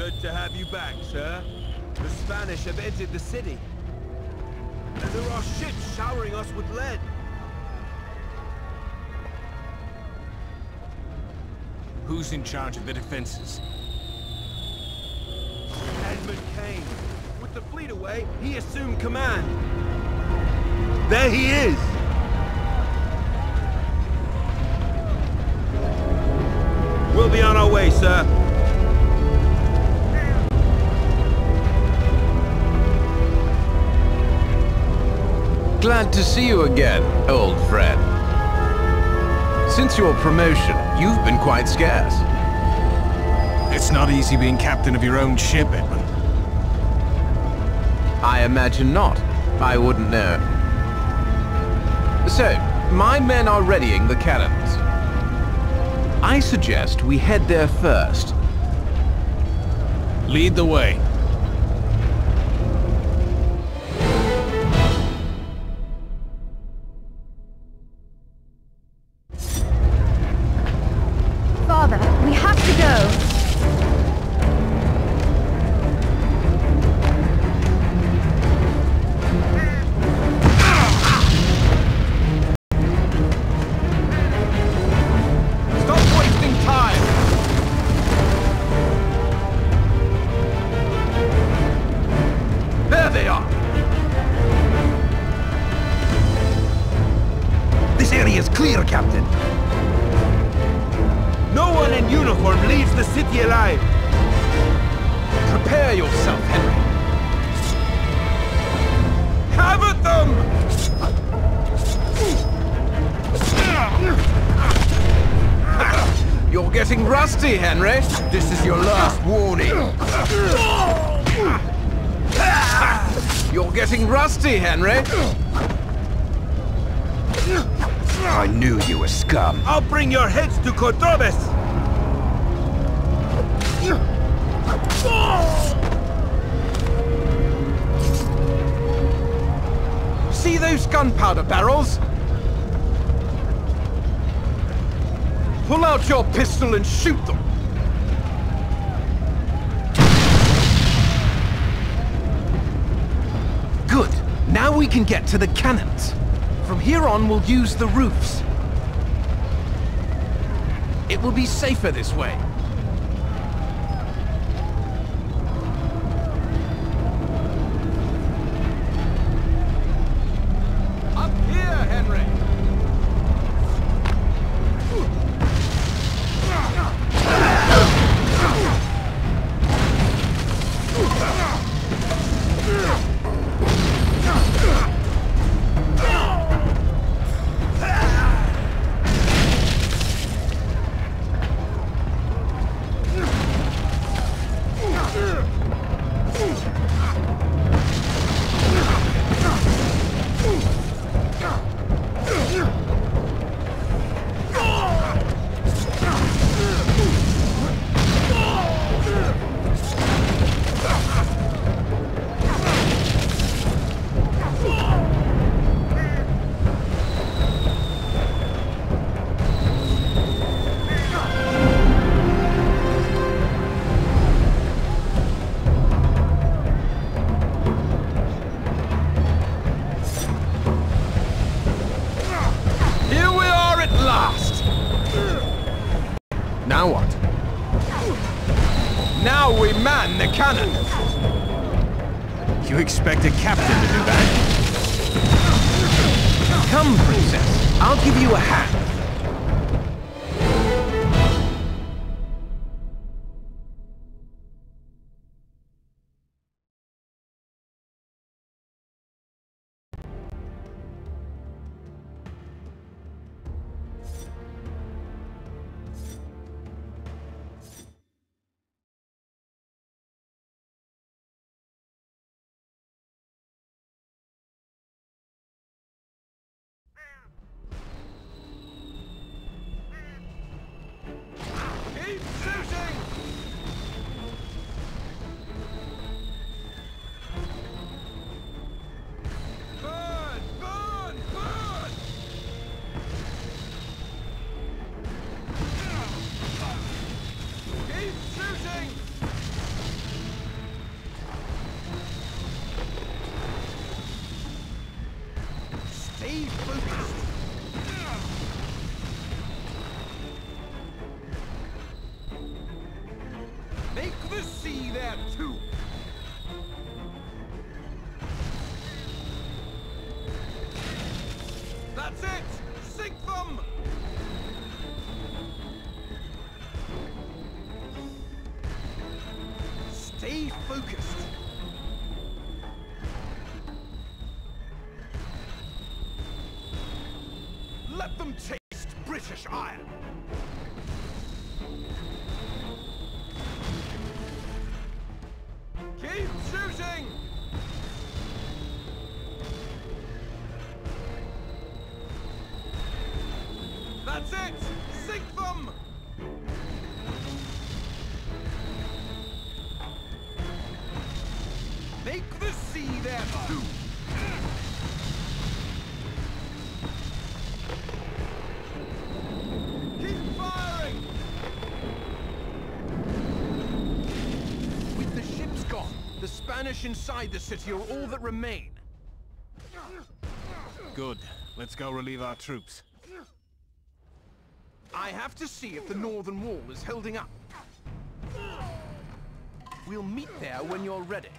Good to have you back, sir. The Spanish have entered the city. And there are ships showering us with lead. Who's in charge of the defenses? Edmund Kane. With the fleet away, he assumed command. There he is! We'll be on our way, sir. Glad to see you again, old friend. Since your promotion, you've been quite scarce. It's not easy being captain of your own ship, Edmund. I imagine not. I wouldn't know. So, my men are readying the cannons. I suggest we head there first. Lead the way. Rusty, Henry. This is your last warning. You're getting rusty, Henry. I knew you were scum. I'll bring your heads to Cordobes! See those gunpowder barrels? Out your pistol and shoot them. Good. Now we can get to the cannons. From here on, we'll use the roofs. It will be safer this way. Man the cannon! You expect a captain to do that? Come, princess. I'll give you a hand. Too! That's it! Sink them! Stay focused. It! Sink them! Make the sea their tomb! Keep firing! With the ships gone, the Spanish inside the city are all that remain. Good. Let's go relieve our troops. I have to see if the northern wall is holding up. We'll meet there when you're ready.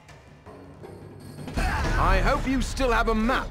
I hope you still have a map.